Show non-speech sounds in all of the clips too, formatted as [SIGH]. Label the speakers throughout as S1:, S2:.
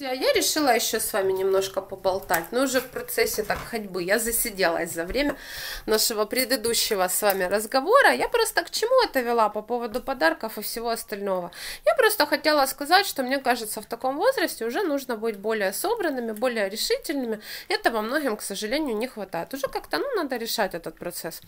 S1: Я решила еще с вами немножко поболтать, но уже в процессе так ходьбы. Я засиделась за время нашего предыдущего с вами разговора. Я просто к чему это вела по поводу подарков и всего остального. Я просто хотела сказать, что мне кажется, в таком возрасте уже нужно быть более собранными, более решительными. Этого многим, к сожалению, не хватает. Уже как-то, ну, надо решать этот процесс.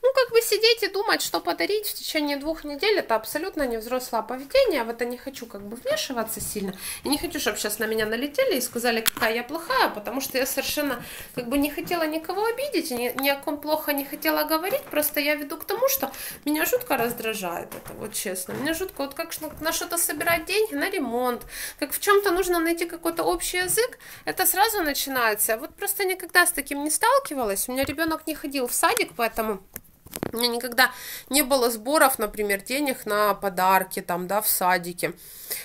S1: Ну, как бы сидеть и думать, что подарить в течение двух недель, это абсолютно не взрослое поведение. Я в это не хочу как бы вмешиваться сильно. И не хочу, чтобы сейчас на меня налетели и сказали, какая я плохая, потому что я совершенно как бы не хотела никого обидеть, ни, ни о ком плохо не хотела говорить, просто я веду к тому, что меня жутко раздражает это, вот честно. Меня жутко, вот как на что-то собирать деньги, на ремонт, как в чем-то нужно найти какой-то общий язык, это сразу начинается. Вот просто никогда с таким не сталкивалась, у меня ребенок не ходил в садик, поэтому у меня никогда не было сборов, например, денег на подарки там, да, в садике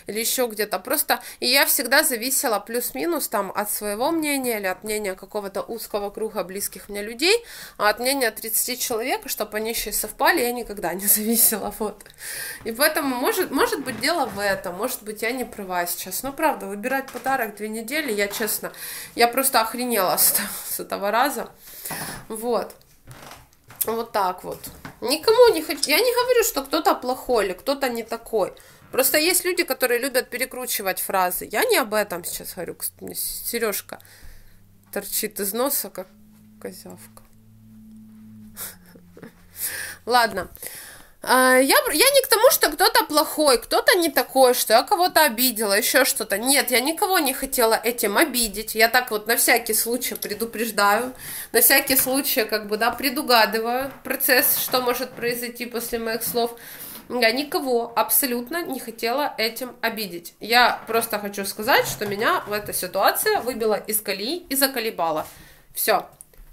S1: или еще где-то. Просто и я всегда зависела плюс-минус там от своего мнения или от мнения какого-то узкого круга близких мне людей, а от мнения 30 человек, чтобы они еще совпали, я никогда не [LAUGHS] зависела, вот. И поэтому, может, может быть, дело в этом, может быть, я не права сейчас. Но, правда, выбирать подарок две недели, я честно, я просто охренела с, с этого раза, вот. Вот так вот. Никому не хочу. Я не говорю, что кто-то плохой или кто-то не такой. Просто есть люди, которые любят перекручивать фразы. Я не об этом сейчас говорю. Сережка торчит из носа, как козявка. [LAUGHS] Ладно. А, я, я не к тому, что кто-то плохой, кто-то не такой, что я кого-то обидела, еще что-то. Нет, я никого не хотела этим обидеть. Я так вот на всякий случай предупреждаю, на всякий случай как бы, да, предугадываю процесс, что может произойти после моих слов. Я никого абсолютно не хотела этим обидеть. Я просто хочу сказать, что меня в эта ситуация выбила из колеи и заколебала. Все,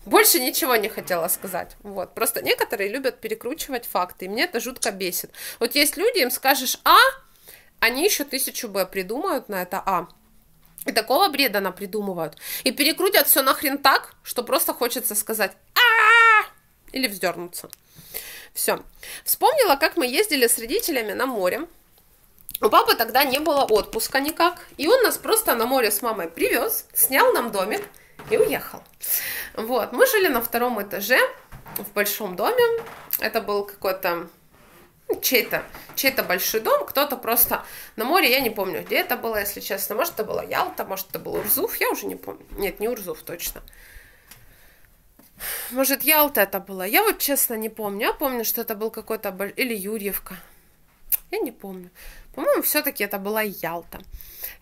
S1: больше ничего не хотела сказать. Вот. Просто некоторые любят перекручивать факты, и мне это жутко бесит. Вот есть люди, им скажешь А, они еще тысячу Б придумают на это А. И такого бреда на придумывают. И перекрутят все нахрен так, что просто хочется сказать а или вздернуться. Все. Вспомнила, как мы ездили с родителями на море. У папы тогда не было отпуска никак. И он нас просто на море с мамой привез, снял нам домик и уехал. Вот, мы жили на втором этаже в большом доме. Это был какой-то ну, чей-то чей-то большой дом, кто-то просто на море, я не помню, где это было, если честно. Может, это была Ялта, может, это был Урзуф, я уже не помню. Нет, не Урзуф, точно. Может, Ялта это была. Я вот честно не помню. Я помню, что это был какой-то... Или Юрьевка. Я не помню. По-моему, все-таки это была Ялта.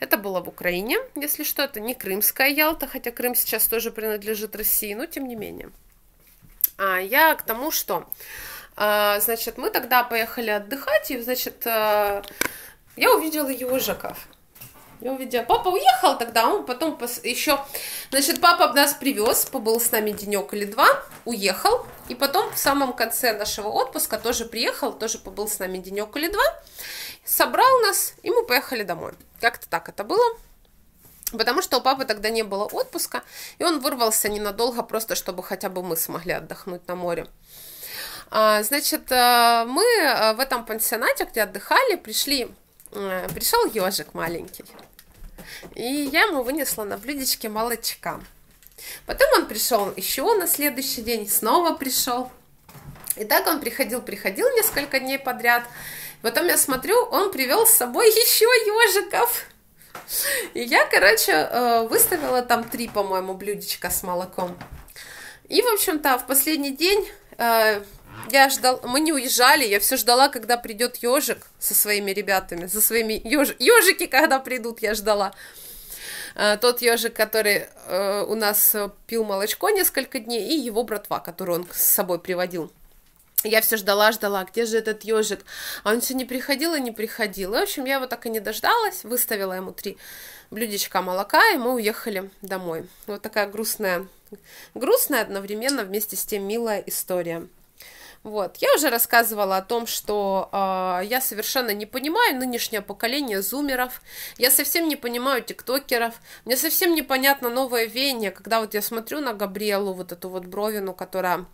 S1: Это было в Украине, если что, это не Крымская Ялта, хотя Крым сейчас тоже принадлежит России, но тем не менее. А я к тому, что, а, значит, мы тогда поехали отдыхать, и, значит, а, я увидела ежиков. Я увидела, папа уехал тогда, он потом пос... еще, значит, папа нас привез, побыл с нами денек или два, уехал, и потом в самом конце нашего отпуска тоже приехал, тоже побыл с нами денек или два, собрал нас, и мы поехали домой. Как-то так это было. Потому что у папы тогда не было отпуска, и он вырвался ненадолго, просто чтобы хотя бы мы смогли отдохнуть на море. А, значит, э, мы э, в этом пансионате, где отдыхали, пришли, э, пришел ежик маленький. И я ему вынесла на блюдечке молочка. Потом он пришел еще на следующий день, снова пришел. И так он приходил, приходил несколько дней подряд. Потом я смотрю, он привел с собой еще ежиков. И я, короче, э, выставила там три, по-моему, блюдечка с молоком. И, в общем-то, в последний день э, я ждал, мы не уезжали, я все ждала, когда придет ежик со своими ребятами, со своими еж, когда придут, я ждала. Э, тот ежик, который у нас пил молочко несколько дней, и его братва, которую он с собой приводил. Я все ждала, ждала, где же этот ежик? А он все не приходил и не приходил. И, в общем, я его так и не дождалась, выставила ему три блюдечка молока, и мы уехали домой. Вот такая грустная, грустная одновременно вместе с тем милая история. Вот, я уже рассказывала о том, что э, я совершенно не понимаю нынешнее поколение зумеров, я совсем не понимаю тиктокеров, мне совсем непонятно новое веяние, когда вот я смотрю на Габриэлу, вот эту вот бровину, которая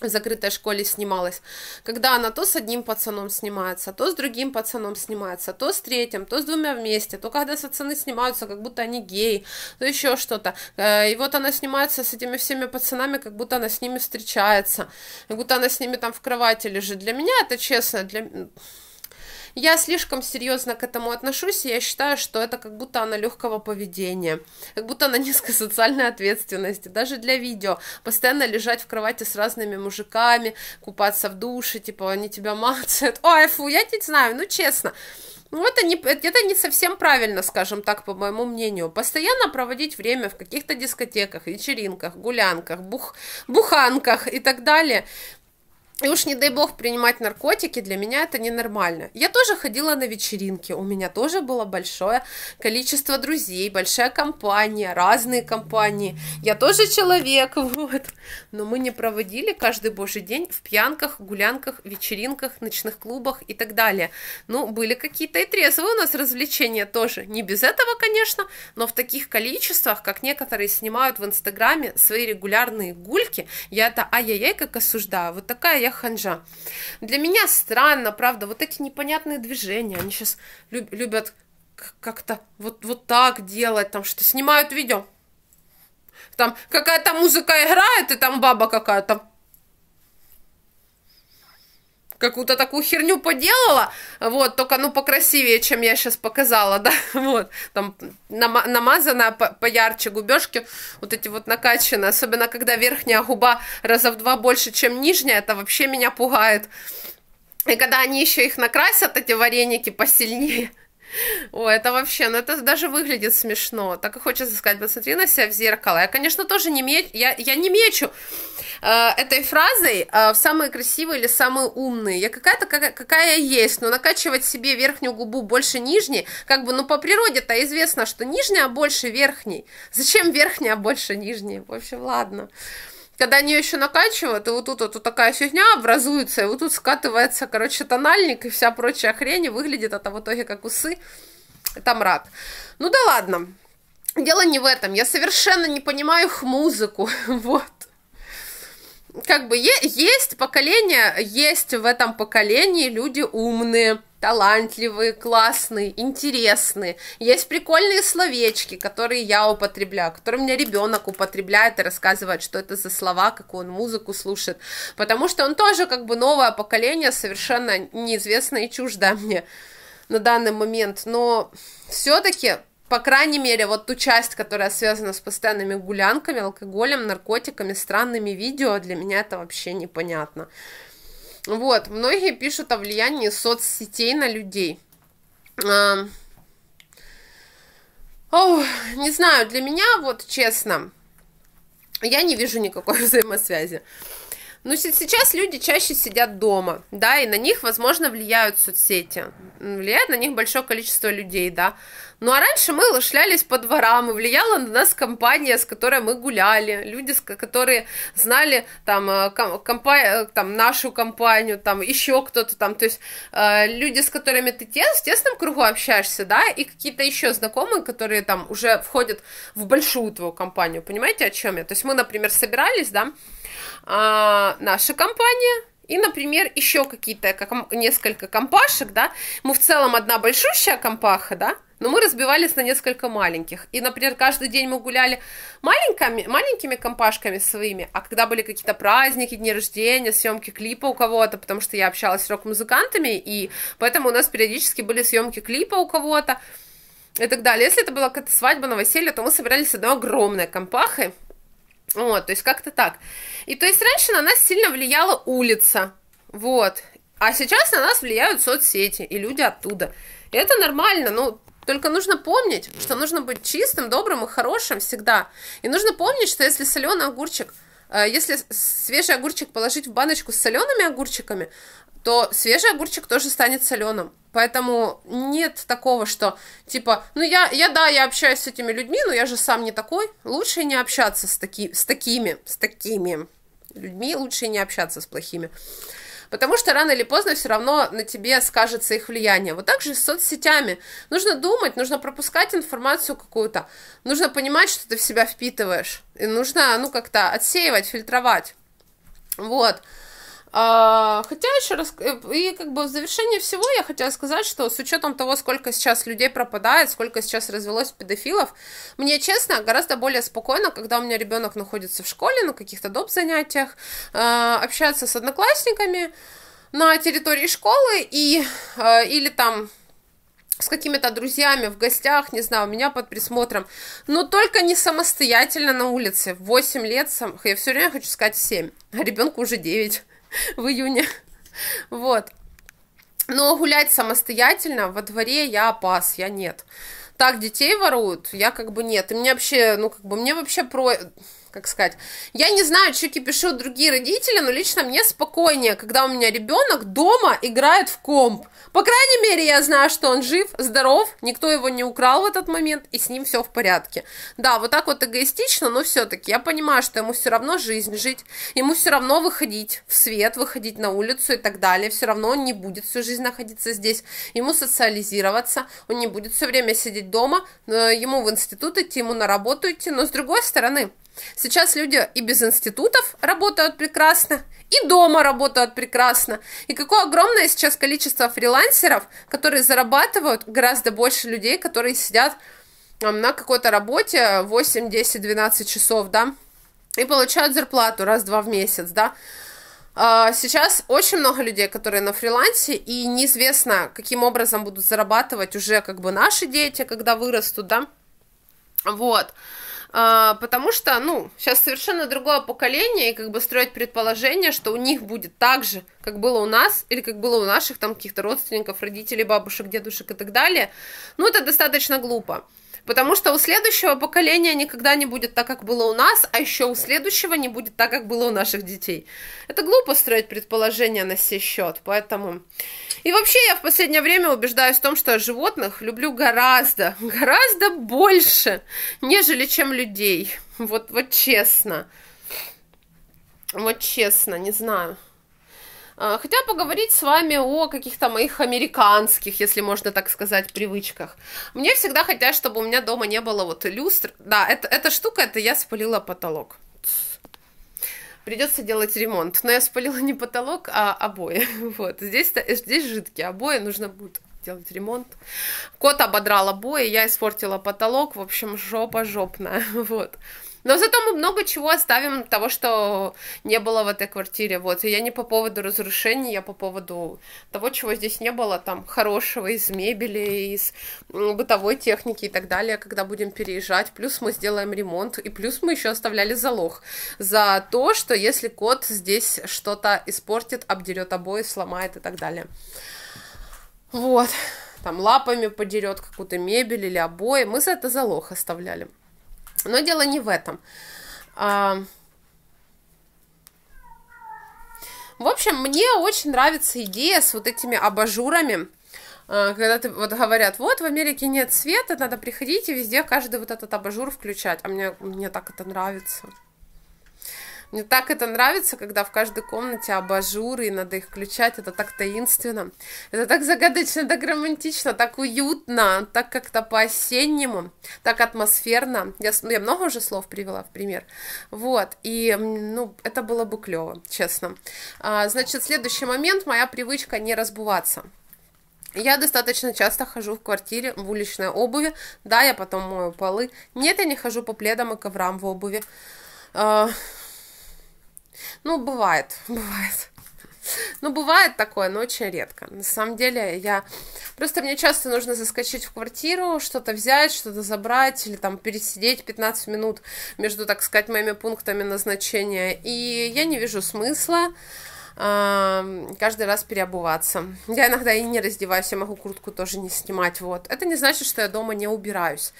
S1: в закрытой школе снималась, когда она то с одним пацаном снимается, то с другим пацаном снимается, то с третьим, то с двумя вместе, то когда пацаны снимаются, как будто они геи, то еще что-то. Э, и вот она снимается с этими всеми пацанами, как будто она с ними встречается, как будто она с ними там в кровати лежит. Для меня это честно, для я слишком серьезно к этому отношусь, и я считаю, что это как будто она легкого поведения, как будто она [LAUGHS] низкой социальной ответственности, даже для видео. Постоянно лежать в кровати с разными мужиками, купаться в душе, типа они тебя мацают. [LAUGHS] Ой, фу, я не знаю, ну честно. Ну, это не, это не совсем правильно, скажем так, по моему мнению. Постоянно проводить время в каких-то дискотеках, вечеринках, гулянках, бух, буханках и так далее. И уж не дай бог принимать наркотики, для меня это ненормально. Я тоже ходила на вечеринки, у меня тоже было большое количество друзей, большая компания, разные компании. Я тоже человек, [LAUGHS] вот. Но мы не проводили каждый божий день в пьянках, гулянках, вечеринках, ночных клубах и так далее. Ну, были какие-то и трезвые у нас развлечения тоже. Не без этого, конечно, но в таких количествах, как некоторые снимают в Инстаграме свои регулярные гульки, я это ай-яй-яй как осуждаю. Вот такая я ханжа. Для меня странно, правда, вот эти непонятные движения, они сейчас люб- любят как-то вот, вот так делать, там что снимают видео, там какая-то музыка играет, и там баба какая-то какую-то такую херню поделала, вот, только, ну, покрасивее, чем я сейчас показала, [LAUGHS] да, вот, там нам, намазанная по, поярче губежки, вот эти вот накачанные, особенно когда верхняя губа раза в два больше, чем нижняя, это вообще меня пугает. И когда они еще их накрасят, эти вареники посильнее, Ой, это вообще, ну это даже выглядит смешно. Так и хочется сказать, посмотри на себя в зеркало. Я, конечно, тоже не мечу, я, я не мечу э, этой фразой э, в самые красивые или самые умные. Я какая-то какая, какая я есть, но накачивать себе верхнюю губу больше нижней, как бы, ну по природе-то известно, что нижняя больше верхней. Зачем верхняя больше нижней? В общем, ладно когда они еще накачивают, и вот тут вот, вот такая фигня образуется, и вот тут скатывается, короче, тональник и вся прочая хрень, и выглядит это в итоге как усы. Это мрак. Ну да ладно. Дело не в этом. Я совершенно не понимаю их музыку. [LAUGHS] Вот как бы есть поколение, есть в этом поколении люди умные, талантливые, классные, интересные. Есть прикольные словечки, которые я употребляю, которые у меня ребенок употребляет и рассказывает, что это за слова, какую он музыку слушает. Потому что он тоже как бы новое поколение, совершенно неизвестное и чуждое мне на данный момент. Но все-таки по крайней мере, вот ту часть, которая связана с постоянными гулянками, алкоголем, наркотиками, странными видео, для меня это вообще непонятно. Вот, многие пишут о влиянии соцсетей на людей. А, о, не знаю, для меня, вот честно, я не вижу никакой [LAUGHS] взаимосвязи. Но сейчас люди чаще сидят дома, да, и на них, возможно, влияют соцсети. Влияет на них большое количество людей, да. Ну, а раньше мы шлялись по дворам, и влияла на нас компания, с которой мы гуляли, люди, которые знали там, э, компа э, там нашу компанию, там еще кто-то там, то есть э, люди, с которыми ты тес в тесном кругу общаешься, да, и какие-то еще знакомые, которые там уже входят в большую твою компанию, понимаете, о чем я? То есть мы, например, собирались, да, э, наша компания, и, например, еще какие-то как, несколько компашек, да, мы в целом одна большущая компаха, да, но мы разбивались на несколько маленьких. И, например, каждый день мы гуляли маленькими, маленькими компашками своими, а когда были какие-то праздники, дни рождения, съемки клипа у кого-то, потому что я общалась с рок-музыкантами, и поэтому у нас периодически были съемки клипа у кого-то и так далее. Если это была какая-то свадьба, новоселье, то мы собирались с одной огромной компахой, вот, то есть как-то так. И то есть раньше на нас сильно влияла улица, вот, а сейчас на нас влияют соцсети и люди оттуда. И это нормально, ну, только нужно помнить, что нужно быть чистым, добрым и хорошим всегда. И нужно помнить, что если соленый огурчик, э, если свежий огурчик положить в баночку с солеными огурчиками, то свежий огурчик тоже станет соленым. Поэтому нет такого, что типа, ну я, я да, я общаюсь с этими людьми, но я же сам не такой. Лучше не общаться с, таки, с такими, с такими людьми, лучше не общаться с плохими потому что рано или поздно все равно на тебе скажется их влияние. Вот так же с соцсетями. Нужно думать, нужно пропускать информацию какую-то, нужно понимать, что ты в себя впитываешь, и нужно, ну, как-то отсеивать, фильтровать. Вот. А, хотя еще раз, э, и как бы в завершении всего я хотела сказать, что с учетом того, сколько сейчас людей пропадает, сколько сейчас развелось педофилов, мне, честно, гораздо более спокойно, когда у меня ребенок находится в школе, на каких-то доп. занятиях, э, общаться с одноклассниками на территории школы и, э, или там с какими-то друзьями в гостях, не знаю, у меня под присмотром, но только не самостоятельно на улице. 8 лет, я все время хочу сказать 7, а ребенку уже 9 в июне. Вот. Но гулять самостоятельно во дворе я пас, я нет. Так детей воруют, я как бы нет. И мне вообще, ну как бы, мне вообще про как сказать, я не знаю, что кипишут другие родители, но лично мне спокойнее, когда у меня ребенок дома играет в комп. По крайней мере, я знаю, что он жив, здоров, никто его не украл в этот момент, и с ним все в порядке. Да, вот так вот эгоистично, но все-таки я понимаю, что ему все равно жизнь жить, ему все равно выходить в свет, выходить на улицу и так далее, все равно он не будет всю жизнь находиться здесь, ему социализироваться, он не будет все время сидеть дома, ему в институт идти, ему на работу идти, но с другой стороны, Сейчас люди и без институтов работают прекрасно, и дома работают прекрасно. И какое огромное сейчас количество фрилансеров, которые зарабатывают гораздо больше людей, которые сидят на какой-то работе 8, 10, 12 часов, да, и получают зарплату раз-два в месяц, да. А, сейчас очень много людей, которые на фрилансе, и неизвестно, каким образом будут зарабатывать уже как бы наши дети, когда вырастут, да. Вот. А, потому что, ну, сейчас совершенно другое поколение, и как бы строить предположение, что у них будет так же, как было у нас, или как было у наших там каких-то родственников, родителей, бабушек, дедушек и так далее, ну, это достаточно глупо. Потому что у следующего поколения никогда не будет так, как было у нас, а еще у следующего не будет так, как было у наших детей. Это глупо строить предположения на сей счет, поэтому... И вообще я в последнее время убеждаюсь в том, что животных люблю гораздо, [LAUGHS] гораздо больше, нежели чем людей. Вот, вот честно. Вот честно, не знаю. А, хотя поговорить с вами о каких-то моих американских, если можно так сказать, привычках. Мне всегда хотят, чтобы у меня дома не было вот люстр. Да, это, эта штука, это я спалила потолок. Придется делать ремонт. Но я спалила не потолок, а обои. [LAUGHS] Вот. Здесь, здесь жидкие обои, нужно будет делать ремонт. Кот ободрал обои, я испортила потолок. В общем, жопа жопная. [LAUGHS] Вот. Но зато мы много чего оставим того, что не было в этой квартире. Вот. И я не по поводу разрушений, я по поводу того, чего здесь не было, там, хорошего из мебели, из бытовой техники и так далее, когда будем переезжать. Плюс мы сделаем ремонт, и плюс мы еще оставляли залог за то, что если кот здесь что-то испортит, обдерет обои, сломает и так далее. Вот. Там лапами подерет какую-то мебель или обои. Мы за это залог оставляли. Но дело не в этом. А... В общем, мне очень нравится идея с вот этими абажурами, а, когда ты вот говорят, вот в Америке нет света, надо приходить и везде каждый вот этот абажур включать, а мне, мне так это нравится. Мне так это нравится, когда в каждой комнате абажуры, и надо их включать, это так таинственно. Это так загадочно, так романтично, так уютно, так как-то по-осеннему, так атмосферно. Я, ну, я много уже слов привела в пример. Вот, и, ну, это было бы клево, честно. А, значит, следующий момент, моя привычка не разбываться. Я достаточно часто хожу в квартире в уличной обуви. Да, я потом мою полы. Нет, я не хожу по пледам и коврам в обуви. Ну, бывает, [LAUGHS] бывает. Ну, бывает такое, но очень редко. На самом деле, я... Просто мне часто нужно заскочить в квартиру, что-то взять, что-то забрать, или там пересидеть 15 минут между, так сказать, моими пунктами назначения. И я не вижу смысла каждый раз переобуваться. Я иногда и не раздеваюсь, я могу куртку тоже не снимать, вот. Это не значит, что я дома не убираюсь.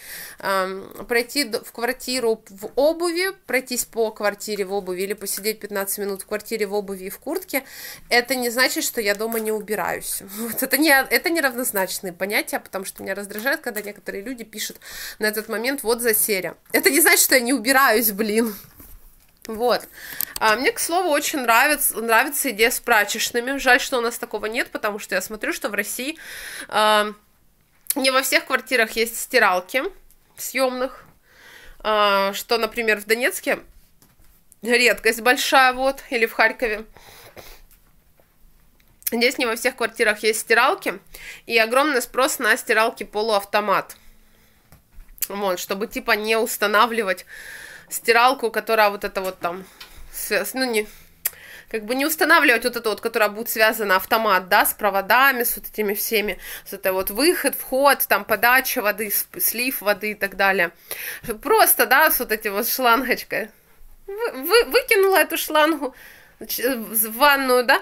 S1: Пройти в квартиру в обуви, пройтись по квартире в обуви или посидеть 15 минут в квартире в обуви и в куртке, это не значит, что я дома не убираюсь. [LAUGHS] Вот. Это, не, это неравнозначные понятия, потому что меня раздражает, когда некоторые люди пишут на этот момент вот за серия. Это не значит, что я не убираюсь, блин. Вот. А мне, к слову, очень нравится, нравится идея с прачечными. Жаль, что у нас такого нет, потому что я смотрю, что в России э, не во всех квартирах есть стиралки съемных. Э, что, например, в Донецке редкость большая, вот, или в Харькове. Здесь не во всех квартирах есть стиралки, и огромный спрос на стиралки полуавтомат. Вот, чтобы типа не устанавливать стиралку, которая вот это вот там, ну не, как бы не устанавливать вот это вот, которая будет связана автомат, да, с проводами, с вот этими всеми, с это вот выход, вход, там подача воды, слив воды и так далее. Просто, да, с вот этим вот шлангочкой. Вы, вы, выкинула эту шлангу в ванную, да,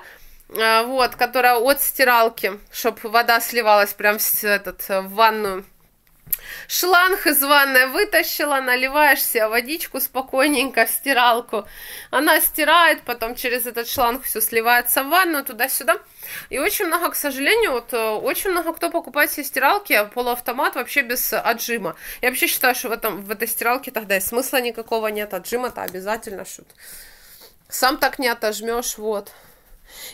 S1: а, вот, которая от стиралки, чтобы вода сливалась прям в, этот, в ванную Шланг из ванной вытащила, наливаешь себе водичку спокойненько в стиралку. Она стирает, потом через этот шланг все сливается в ванну, туда-сюда. И очень много, к сожалению, вот э, очень много кто покупает себе стиралки, а полуавтомат вообще без отжима. Я вообще считаю, что в, этом, в этой стиралке тогда и смысла никакого нет, отжима-то обязательно шут. Сам так не отожмешь, вот.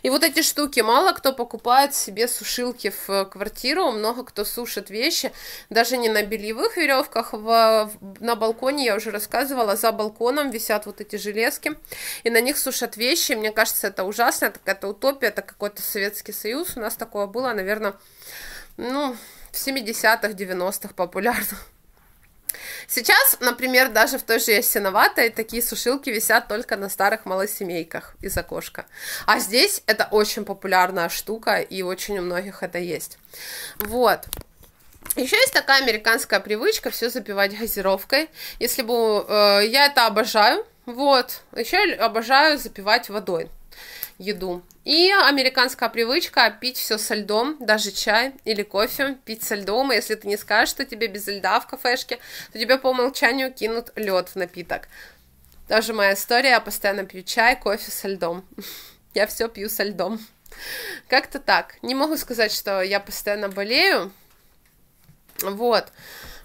S1: И вот эти штуки, мало кто покупает себе сушилки в э, квартиру, много кто сушит вещи, даже не на бельевых веревках, в, на балконе, я уже рассказывала, за балконом висят вот эти железки, и на них сушат вещи, мне кажется, это ужасно, это какая-то утопия, это какой-то Советский Союз, у нас такое было, наверное, ну, в 70-х, 90-х популярно. Сейчас, например, даже в той же Ясиноватой такие сушилки висят только на старых малосемейках из окошка. А здесь это очень популярная штука, и очень у многих это есть. Вот. Еще есть такая американская привычка все запивать газировкой. Если бы э, я это обожаю, вот. Еще обожаю запивать водой еду. И американская привычка пить все со льдом, даже чай или кофе, пить со льдом. И если ты не скажешь, что тебе без льда в кафешке, то тебе по умолчанию кинут лед в напиток. Даже моя история, я постоянно пью чай, кофе со льдом. [LAUGHS] Я все пью со льдом. Как-то так. Не могу сказать, что я постоянно болею. Вот.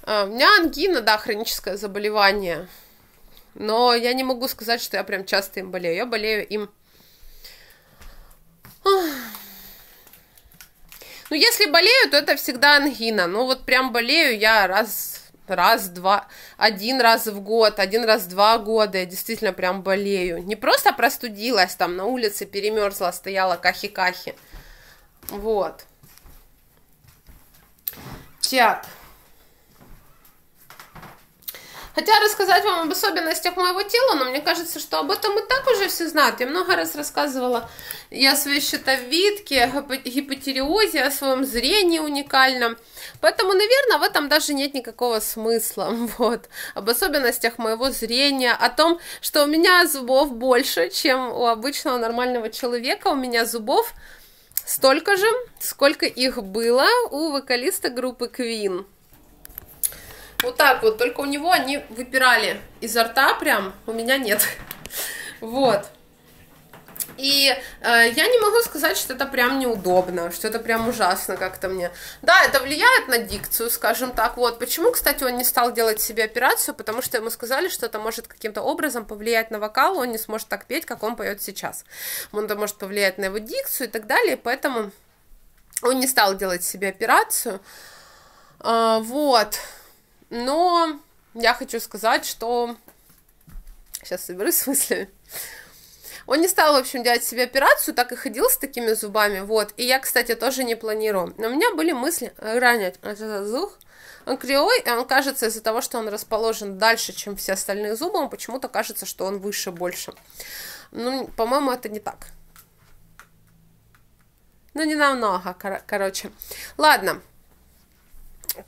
S1: А, у меня ангина, да, хроническое заболевание. Но я не могу сказать, что я прям часто им болею. Я болею им ну, если болею, то это всегда ангина. Ну, вот прям болею я раз, раз, два, один раз в год, один раз в два года я действительно прям болею. Не просто простудилась там на улице, перемерзла, стояла кахи-кахи. Вот. Так. Хотя рассказать вам об особенностях моего тела, но мне кажется, что об этом и так уже все знают. Я много раз рассказывала и о своей щитовидке, о гипотериозе, о своем зрении уникальном. Поэтому, наверное, в этом даже нет никакого смысла. [LAUGHS] Вот. Об особенностях моего зрения, о том, что у меня зубов больше, чем у обычного нормального человека. У меня зубов столько же, сколько их было у вокалиста группы Queen. Вот так вот, только у него они выпирали изо рта прям, у меня нет. Вот. И э, я не могу сказать, что это прям неудобно, что это прям ужасно как-то мне. Да, это влияет на дикцию, скажем так. Вот почему, кстати, он не стал делать себе операцию, потому что ему сказали, что это может каким-то образом повлиять на вокал, он не сможет так петь, как он поет сейчас. Он это может повлиять на его дикцию и так далее, поэтому он не стал делать себе операцию. А, вот. Но я хочу сказать, что... Сейчас соберусь [LAUGHS] с мыслями. Он не стал, в общем, делать себе операцию, так и ходил с такими зубами, вот. И я, кстати, тоже не планирую. Но у меня были мысли ранять этот зуб. Он кривой, и он кажется из-за того, что он расположен дальше, чем все остальные зубы, он почему-то кажется, что он выше, больше. Ну, по-моему, это не так. Ну, не намного, кор- короче. Ладно,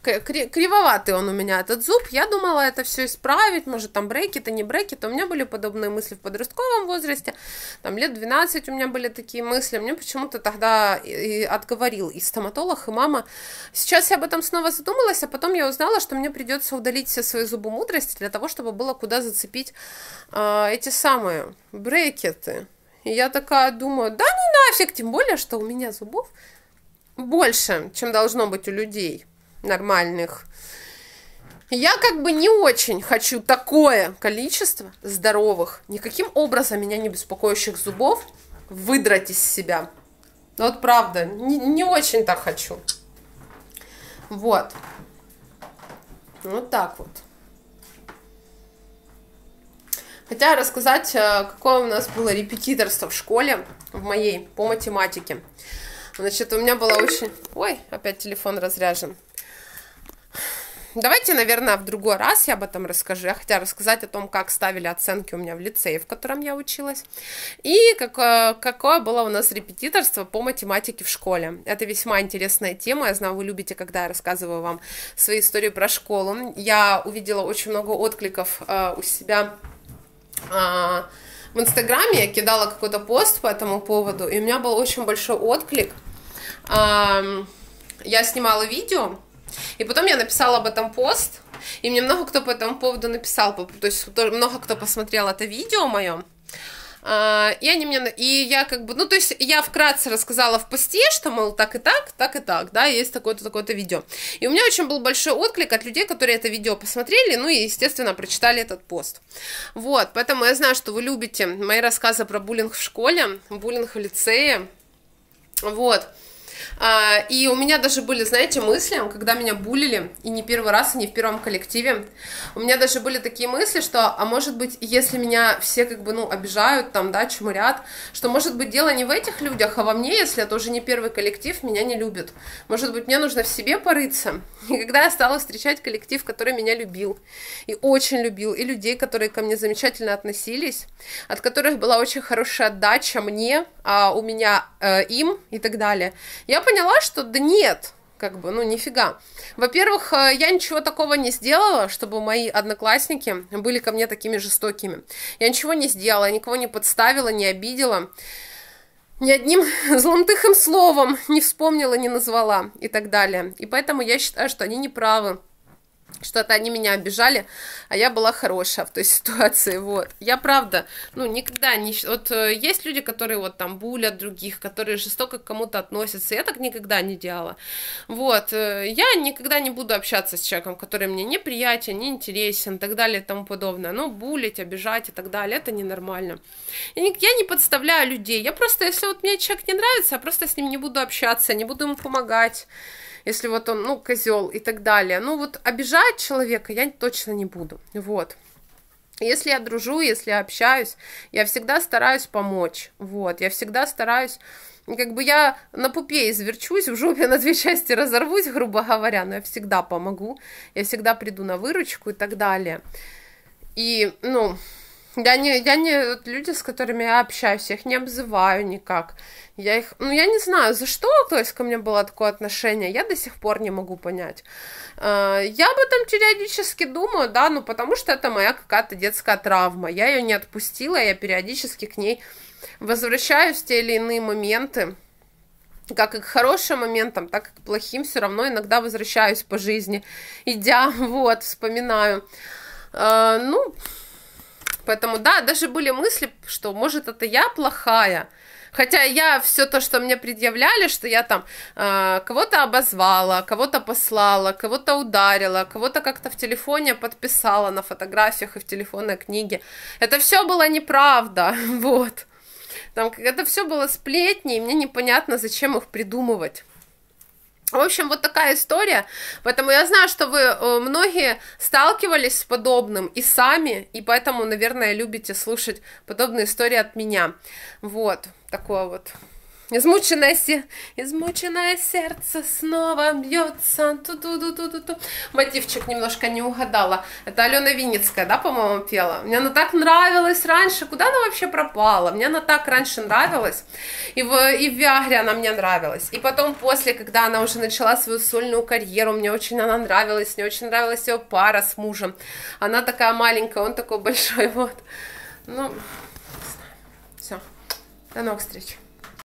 S1: кривоватый он у меня, этот зуб. Я думала это все исправить, может там брекеты, не брекеты. У меня были подобные мысли в подростковом возрасте. Там лет 12 у меня были такие мысли. Мне почему-то тогда и отговорил и стоматолог, и мама. Сейчас я об этом снова задумалась, а потом я узнала, что мне придется удалить все свои зубы мудрости для того, чтобы было куда зацепить э, эти самые брекеты. И я такая думаю, да ну нафиг, тем более, что у меня зубов больше, чем должно быть у людей нормальных. Я как бы не очень хочу такое количество здоровых, никаким образом меня не беспокоящих зубов выдрать из себя. Вот правда, не, не очень так хочу. Вот. Вот так вот. Хотя рассказать, э, какое у нас было репетиторство в школе, в моей, по математике. Значит, у меня было очень... Ой, опять телефон разряжен. Давайте, наверное, в другой раз я об этом расскажу. Я хотела рассказать о том, как ставили оценки у меня в лицее, в котором я училась, и какое, какое было у нас репетиторство по математике в школе. Это весьма интересная тема. Я знаю, вы любите, когда я рассказываю вам свои истории про школу. Я увидела очень много откликов э, у себя э, в Инстаграме. Я кидала какой-то пост по этому поводу, и у меня был очень большой отклик. Э, я снимала видео, и потом я написала об этом пост, и мне много кто по этому поводу написал, то есть много кто посмотрел это видео мое, а, и они мне, и я как бы, ну, то есть я вкратце рассказала в посте, что, мол, так и так, так и так, да, есть такое-то, такое-то видео. И у меня очень был большой отклик от людей, которые это видео посмотрели, ну, и, естественно, прочитали этот пост. Вот, поэтому я знаю, что вы любите мои рассказы про буллинг в школе, буллинг в лицее, вот. А, и у меня даже были, знаете, мысли, когда меня булили, и не первый раз, и не в первом коллективе, у меня даже были такие мысли, что, а может быть, если меня все как бы, ну, обижают, там, да, чмурят, что, может быть, дело не в этих людях, а во мне, если это уже не первый коллектив, меня не любят. Может быть, мне нужно в себе порыться. И когда я стала встречать коллектив, который меня любил, и очень любил, и людей, которые ко мне замечательно относились, от которых была очень хорошая отдача мне, а у меня э, им и так далее, я поняла, что да нет, как бы, ну, нифига. Во-первых, э, я ничего такого не сделала, чтобы мои одноклассники были ко мне такими жестокими. Я ничего не сделала, никого не подставила, не обидела, ни одним [LAUGHS] злым словом не вспомнила, не назвала и так далее. И поэтому я считаю, что они не правы что-то они меня обижали, а я была хорошая в той [LAUGHS] ситуации, вот. Я, правда, ну, никогда не... Вот э, есть люди, которые вот там булят других, которые жестоко к кому-то относятся, я так никогда не делала, вот. Э, я никогда не буду общаться с человеком, который мне неприятен, неинтересен, и так далее, и тому подобное. Ну, булить, обижать и так далее, это ненормально. Я не, я не подставляю людей, я просто, если вот мне человек не нравится, я просто с ним не буду общаться, не буду ему помогать, если вот он, ну, козел и так далее. Ну, вот обижать человека я точно не буду, вот. Если я дружу, если я общаюсь, я всегда стараюсь помочь, вот, я всегда стараюсь, как бы я на пупе изверчусь, в жопе на две части разорвусь, грубо говоря, но я всегда помогу, я всегда приду на выручку и так далее. И, ну, я не, я не люди, с которыми я общаюсь, я их не обзываю никак. Я их, ну, я не знаю, за что, то есть, ко мне было такое отношение, я до сих пор не могу понять. А, я об этом периодически думаю, да, ну, потому что это моя какая-то детская травма. Я ее не отпустила, я периодически к ней возвращаюсь в те или иные моменты как и к хорошим моментам, так и к плохим, все равно иногда возвращаюсь по жизни, идя, [LAUGHS] вот, вспоминаю. А, ну, Поэтому, да, даже были мысли, что, может, это я плохая. Хотя я все то, что мне предъявляли, что я там э, кого-то обозвала, кого-то послала, кого-то ударила, кого-то как-то в телефоне подписала на фотографиях и в телефонной книге. Это все было неправда, [LAUGHS] вот. Там это все было сплетни, и мне непонятно, зачем их придумывать. В общем, вот такая история. Поэтому я знаю, что вы э, многие сталкивались с подобным и сами, и поэтому, наверное, любите слушать подобные истории от меня. Вот, такое вот Измученное, се... Измученное сердце снова бьется. Ту -ту -ту -ту -ту -ту. Мотивчик немножко не угадала. Это Алена Винницкая, да, по-моему, пела? Мне она так нравилась раньше. Куда она вообще пропала? Мне она так раньше нравилась. И в, и в Виагре она мне нравилась. И потом после, когда она уже начала свою сольную карьеру, мне очень она нравилась. Мне очень нравилась ее пара с мужем. Она такая маленькая, он такой большой, [LAUGHS] вот. Ну, все. До новых встреч.